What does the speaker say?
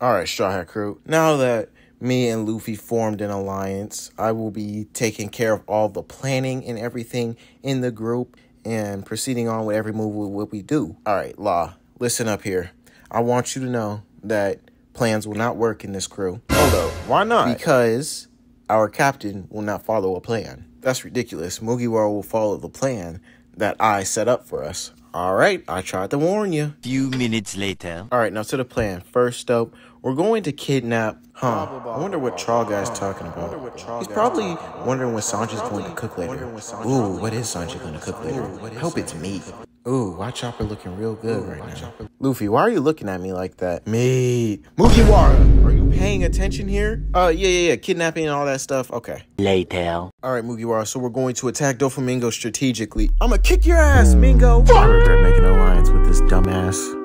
All right, Straw Hat Crew. Now that me and Luffy formed an alliance, I will be taking care of all the planning and everything in the group and proceeding on with every move what we do. All right, Law, listen up here. I want you to know that plans will not work in this crew. Hold up, why not? Because our captain will not follow a plan. That's ridiculous. Mugiwara will follow the plan that I set up for us. All right, I tried to warn you. Few minutes later. All right, now to the plan. First up, we're going to kidnap. Huh? I wonder what Troll guy's talking about. He's probably wondering what Sanji's going to cook later. Ooh, what is Sanji going to cook later? I hope it's meat. Ooh, why Chopper looking real good right now? Luffy, why are you looking at me like that? Meat. Mugiwara, are you paying attention here? Uh, yeah, yeah, yeah. Kidnapping and all that stuff. Okay. Later. All right, Mugiwara. So we're going to attack Doflamingo strategically. I'm gonna kick your ass, Mingo. I regret making an alliance with this dumbass.